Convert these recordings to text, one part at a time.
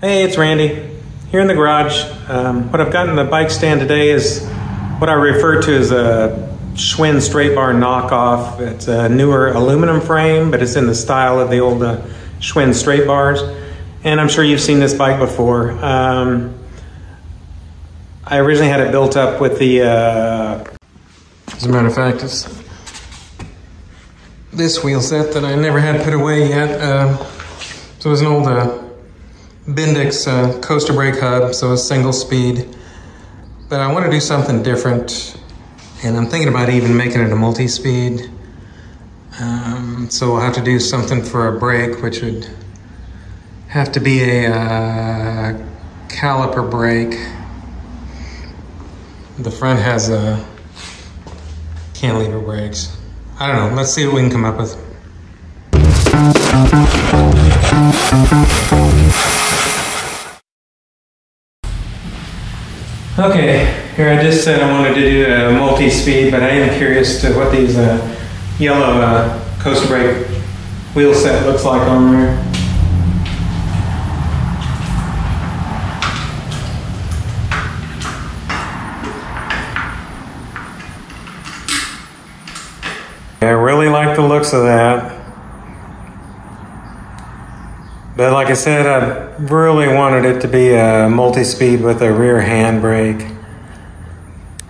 Hey, it's Randy here in the garage. Um, what I've got in the bike stand today is what I refer to as a Schwinn straight bar knockoff. It's a newer aluminum frame, but it's in the style of the old uh, Schwinn straight bars. And I'm sure you've seen this bike before. Um, I originally had it built up with the, uh, as a matter of fact, it's this wheel set that I never had put away yet. Uh, so it was an old uh, Bendix uh, coaster brake hub, so a single speed. But I want to do something different, and I'm thinking about even making it a multi-speed. Um, so we'll have to do something for a brake, which would have to be a uh, caliper brake. The front has a cantilever brakes. I don't know. Let's see what we can come up with. Okay, here I just said I wanted to do a multi-speed, but I am curious to what these uh, yellow uh, coaster brake wheel set looks like on there. I really like the looks of that. But like I said, I really wanted it to be a multi-speed with a rear handbrake.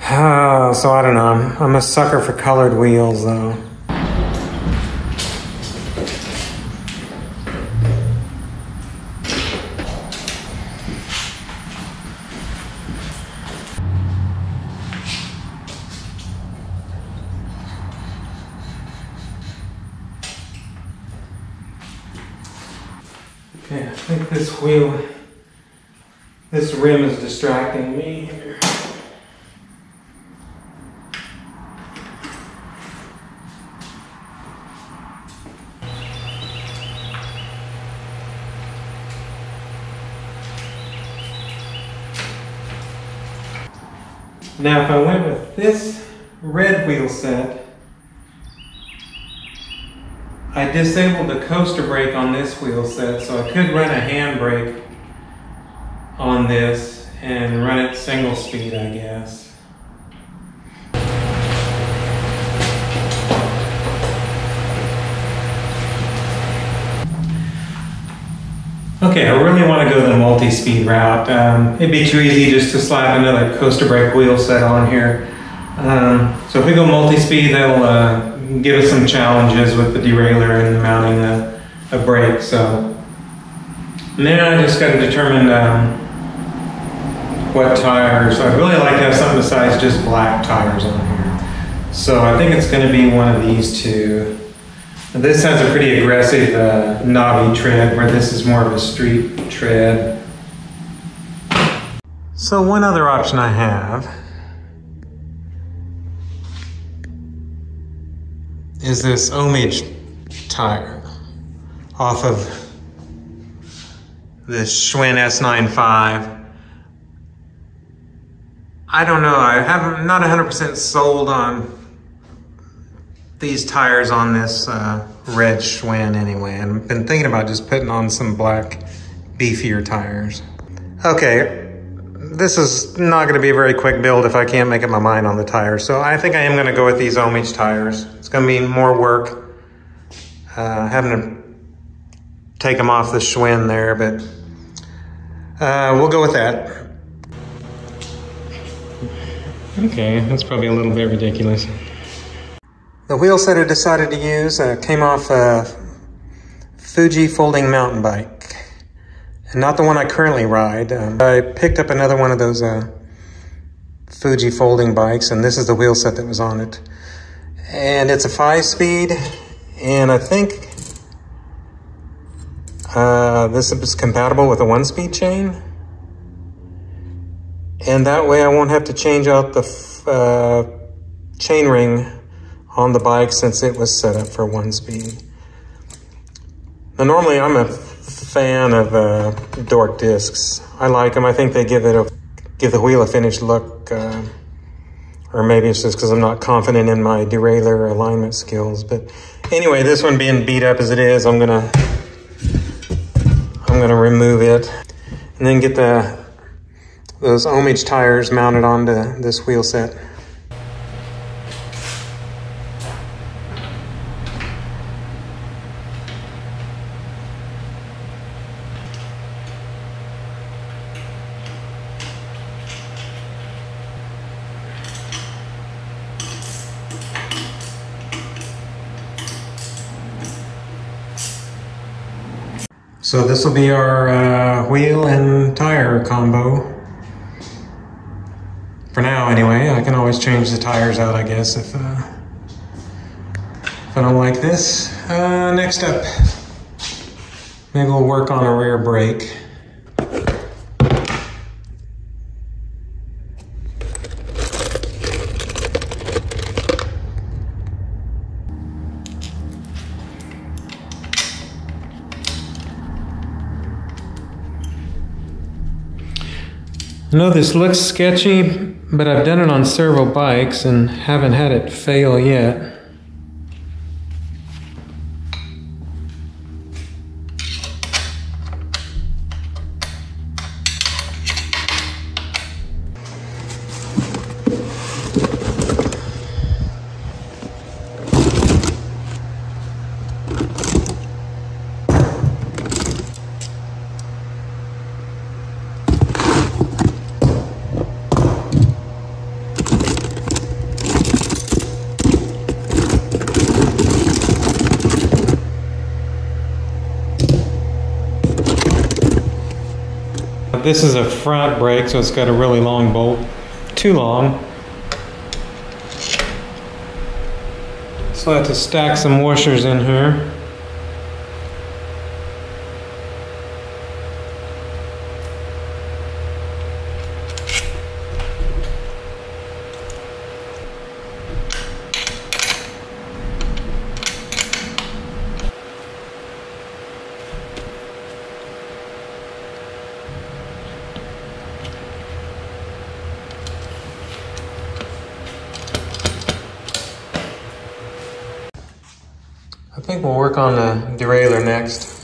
Oh, so I don't know. I'm a sucker for colored wheels though. Okay, I think this wheel, this rim is distracting me here. Now, if I went with this red wheel set, I disabled the coaster brake on this wheel set, so I could run a handbrake on this and run it single speed, I guess. Okay, I really want to go the multi-speed route. Um, it'd be too easy just to slap another coaster brake wheel set on here. Um, so if we go multi-speed, that'll uh, give us some challenges with the derailleur and mounting a, a brake. So now I just got to determine um, what tires. So I'd really like to have something besides just black tires on here. So I think it's going to be one of these two. This has a pretty aggressive uh, knobby tread, where this is more of a street tread. So one other option I have is this Homage tire off of this Schwinn S95. I don't know, I haven't, not 100% sold on these tires on this uh, red Schwinn anyway, and I've been thinking about just putting on some black, beefier tires. Okay, this is not going to be a very quick build if I can't make up my mind on the tires, so I think I am going to go with these Homage tires. It's going to be more work uh, having to take them off the Schwinn there, but uh, we'll go with that. Okay, that's probably a little bit ridiculous. The wheel set I decided to use uh, came off a Fuji folding mountain bike. Not the one I currently ride. Um, I picked up another one of those uh, Fuji folding bikes, and this is the wheel set that was on it. And it's a five speed, and I think uh, this is compatible with a one speed chain. And that way I won't have to change out the uh, chain ring on the bike since it was set up for one speed. Now normally I'm a fan of uh, Dork discs. I like them. I think they give it a give the wheel a finished look. Uh, or maybe it's just because I'm not confident in my derailleur alignment skills. But anyway, this one being beat up as it is, I'm gonna I'm gonna remove it. and then get the those Homage tires mounted onto this wheel set. So this will be our uh, wheel and tire combo. For now, anyway. I can always change the tires out, I guess, if, uh, if I don't like this. Uh, next up, maybe we'll work on a rear brake. I know this looks sketchy, but I've done it on several bikes and haven't had it fail yet. This is a front brake, so it's got a really long bolt. Too long. So I have to stack some washers in here. I think we'll work on the derailleur next.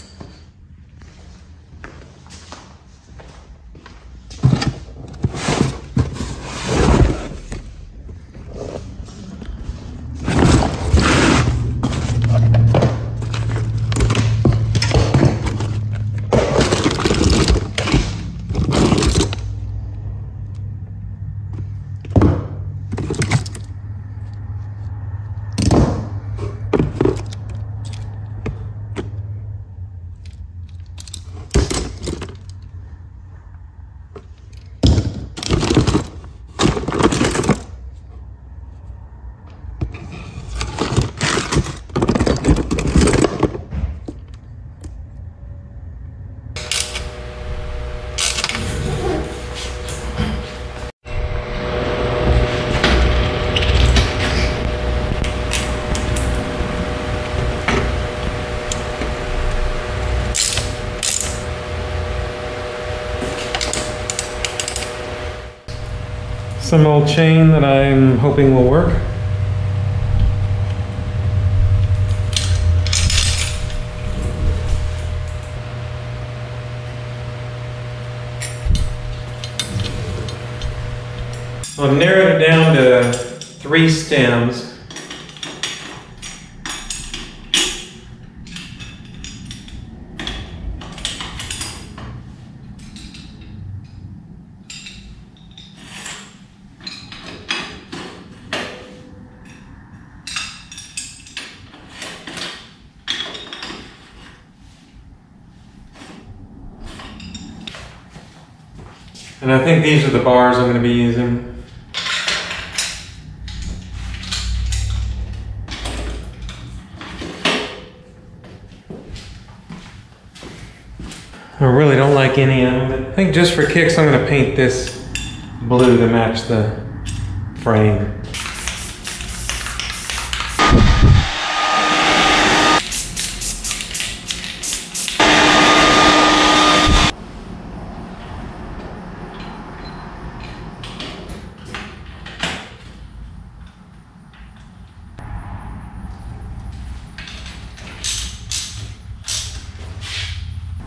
Some old chain that I'm hoping will work. I've narrowed it down to three stems. And I think these are the bars I'm going to be using. I really don't like any of them, I think just for kicks I'm going to paint this blue to match the frame.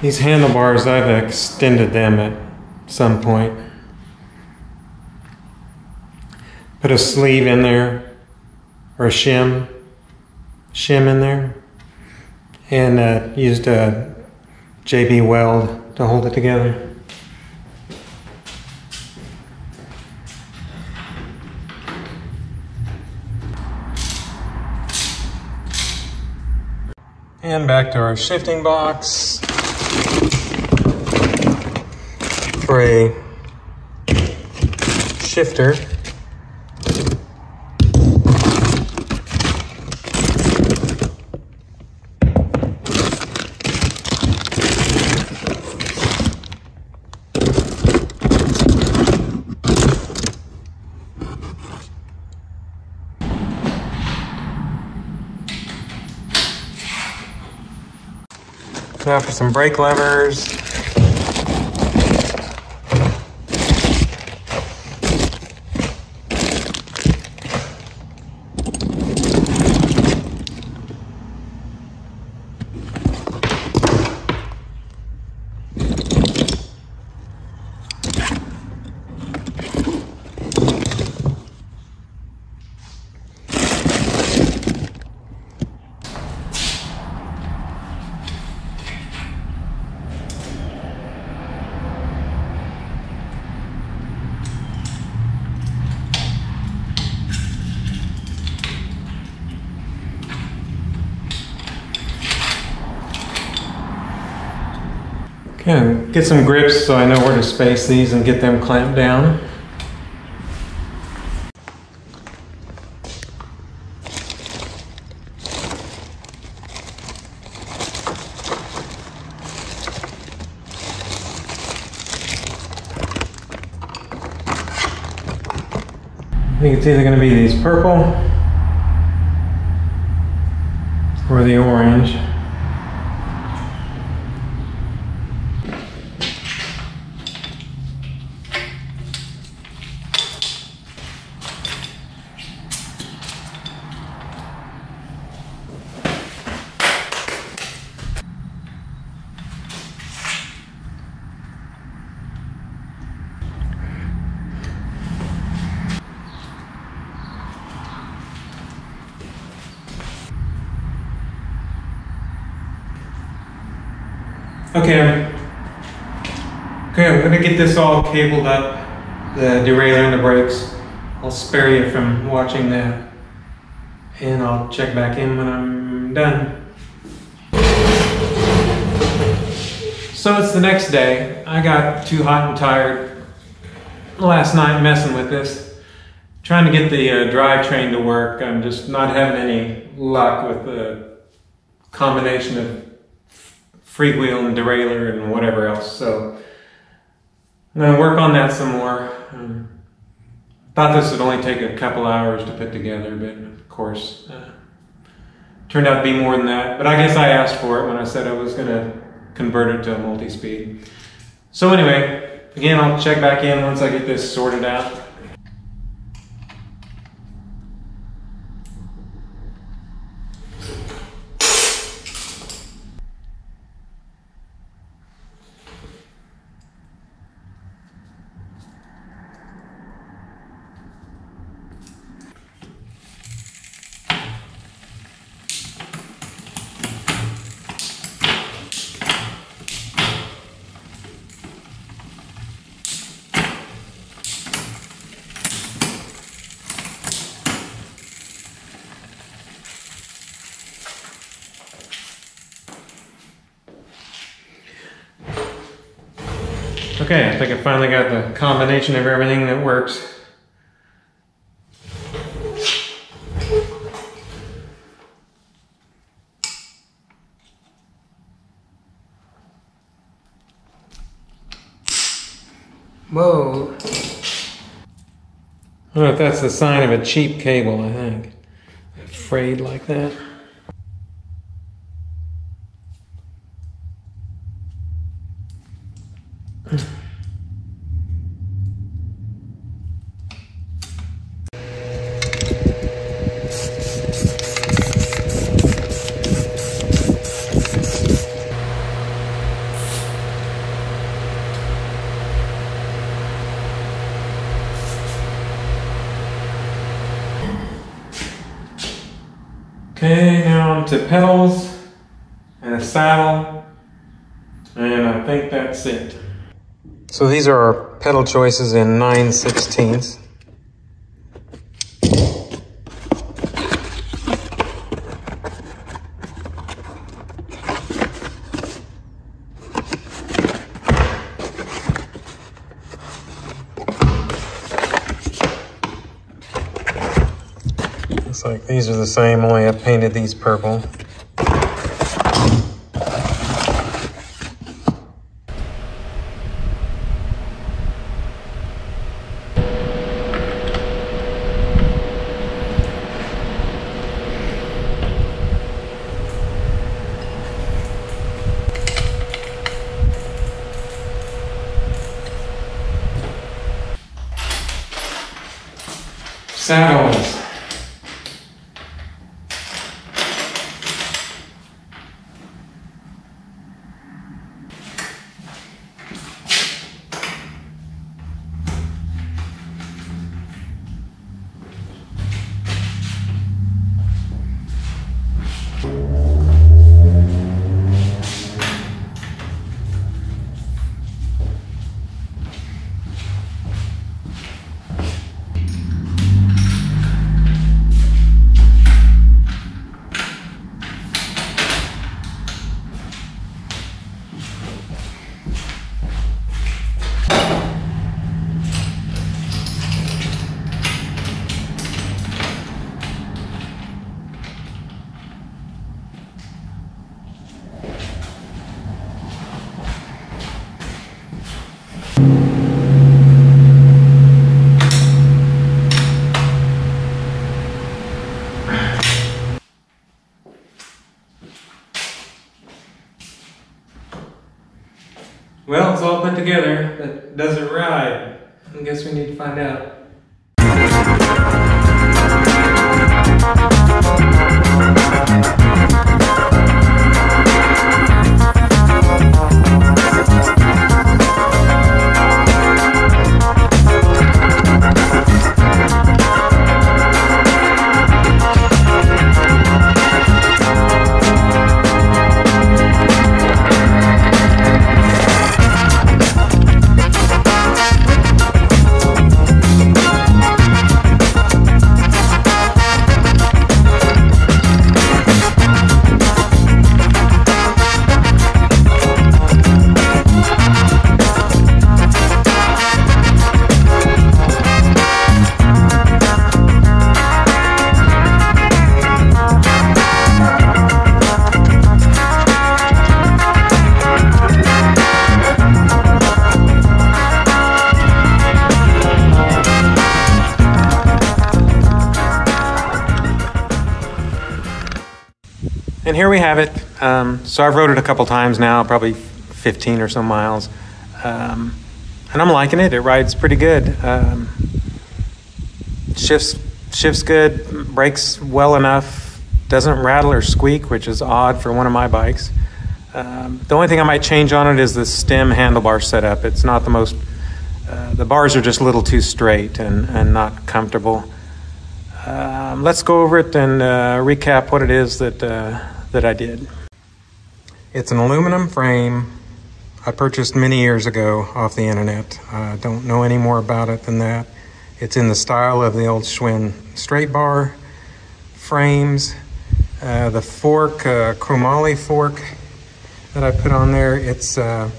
These handlebars, I've extended them at some point. Put a sleeve in there, or a shim, shim in there, and uh, used a JB Weld to hold it together. And back to our shifting box for a shifter. Now for some brake levers. Okay, get some grips so I know where to space these and get them clamped down. I think it's either going to be these purple or the orange. Okay. Okay, I'm gonna get this all cabled up, the derailleur and the brakes. I'll spare you from watching that. And I'll check back in when I'm done. So it's the next day. I got too hot and tired last night messing with this. Trying to get the uh, drivetrain to work. I'm just not having any luck with the combination of freewheel and derailleur and whatever else. So I'm going to work on that some more. Um, thought this would only take a couple hours to put together, but of course, uh, turned out to be more than that. But I guess I asked for it when I said I was going to convert it to a multi-speed. So anyway, again, I'll check back in once I get this sorted out. Okay, I think I finally got the combination of everything that works. Whoa. I don't know if that's the sign of a cheap cable, I think. Frayed like that. Okay, now on to pedals and a saddle. And I think that's it. So these are our pedal choices in 9 16ths. Looks like these are the same, only I painted these purple. Saddles. Together, that does it ride? I guess we need to find out. And here we have it. Um, so I've rode it a couple times now, probably 15 or so miles. Um, and I'm liking it. It rides pretty good. Um, shifts shifts good, brakes well enough, doesn't rattle or squeak, which is odd for one of my bikes. Um, the only thing I might change on it is the stem handlebar setup. It's not the most, uh, the bars are just a little too straight and, and not comfortable. Um, let's go over it and uh, recap what it is that, uh, that I did. It's an aluminum frame I purchased many years ago off the internet. I don't know any more about it than that. It's in the style of the old Schwinn straight bar frames. Uh, the fork, uh, chromoly fork that I put on there, it's uh,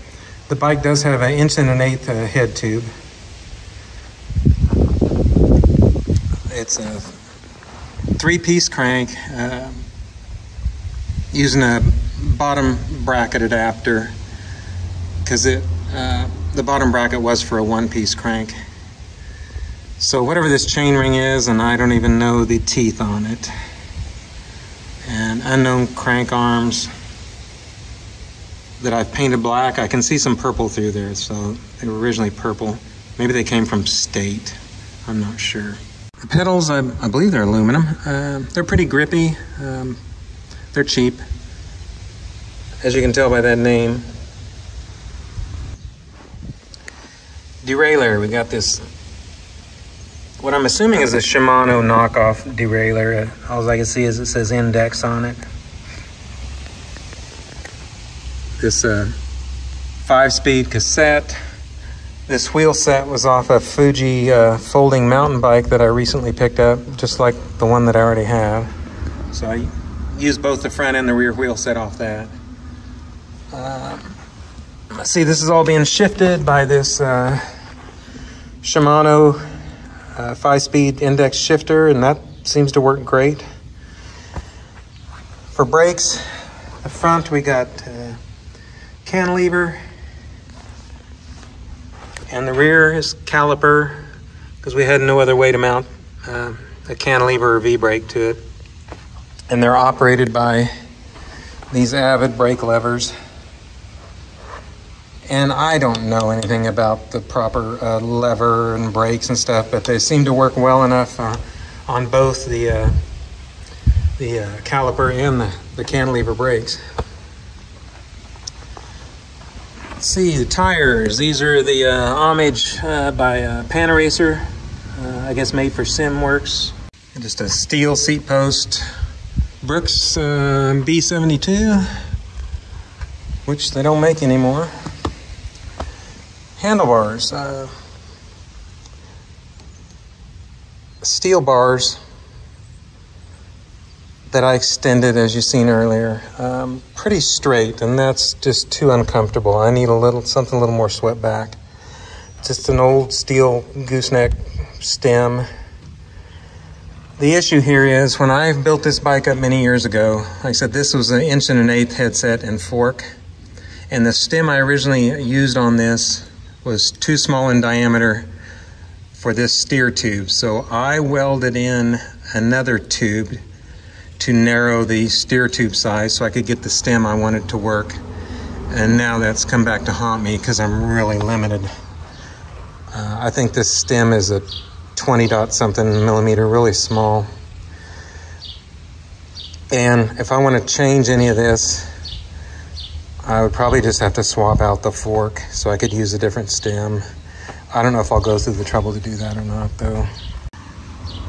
the bike does have an inch and an eighth uh, head tube. It's a three-piece crank uh, using a bottom bracket adapter because it uh, the bottom bracket was for a one-piece crank. So whatever this chainring is, and I don't even know the teeth on it, and unknown crank arms that I've painted black. I can see some purple through there, so they were originally purple. Maybe they came from State. I'm not sure. The pedals, I, I believe they're aluminum. Uh, they're pretty grippy. Um, they're cheap, as you can tell by that name. Derailleur, we got this what I'm assuming is a Shimano knockoff derailleur. All I can see is it says index on it. This uh, five-speed cassette. This wheel set was off a Fuji uh, folding mountain bike that I recently picked up, just like the one that I already have. So I used both the front and the rear wheel set off that. Uh, see, this is all being shifted by this uh, Shimano uh, five-speed index shifter, and that seems to work great. For brakes, the front we got uh, cantilever, and the rear is caliper because we had no other way to mount uh, a cantilever or V-brake to it. And they're operated by these Avid brake levers. And I don't know anything about the proper uh, lever and brakes and stuff, but they seem to work well enough uh, on both the uh, the uh, caliper and the, the cantilever brakes. Let's see the tires. These are the uh, homage uh, by uh, Panaracer, I guess made for SimWorks. Just a steel seat post, Brooks B72, which they don't make anymore handlebars, uh, steel bars that I extended as you seen earlier, um, pretty straight, and that's just too uncomfortable. I need a little something a little more swept back. Just an old steel gooseneck stem. The issue here is when I built this bike up many years ago, like I said, this was an inch and an eighth headset and fork. And the stem I originally used on this was too small in diameter for this steer tube. So I welded in another tube to narrow the steer tube size so I could get the stem I wanted to work. And now that's come back to haunt me because I'm really limited. Uh, I think this stem is a 20 dot something millimeter, really small. And if I want to change any of this, I would probably just have to swap out the fork so I could use a different stem. I don't know if I'll go through the trouble to do that or not though.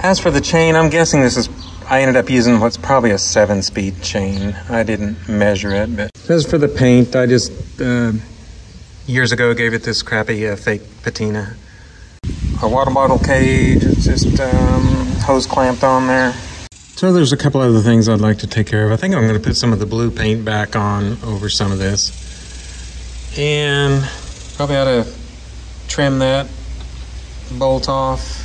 As for the chain, I'm guessing this is, I ended up using what's probably a seven speed chain. I didn't measure it, but as for the paint, I just, uh, years ago gave it this crappy uh, fake patina. A water bottle cage, it's just um, hose clamped on there. So there's a couple other things I'd like to take care of. I think I'm going to put some of the blue paint back on over some of this. And probably ought to trim that bolt off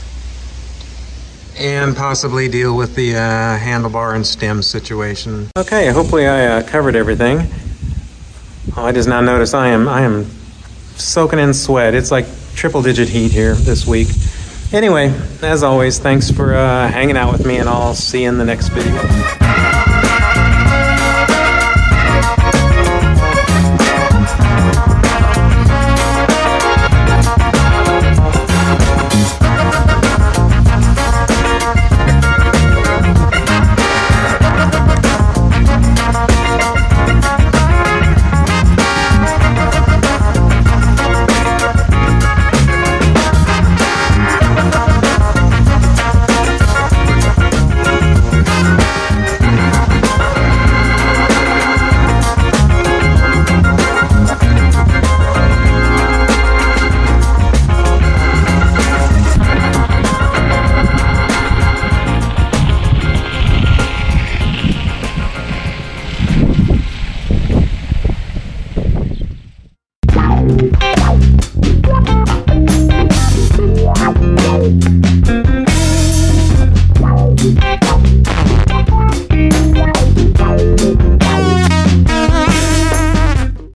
and possibly deal with the uh, handlebar and stem situation. Okay, hopefully I uh, covered everything. Oh, I just now notice I am I am soaking in sweat. It's like triple digit heat here this week. Anyway, as always, thanks for uh, hanging out with me, and I'll see you in the next video.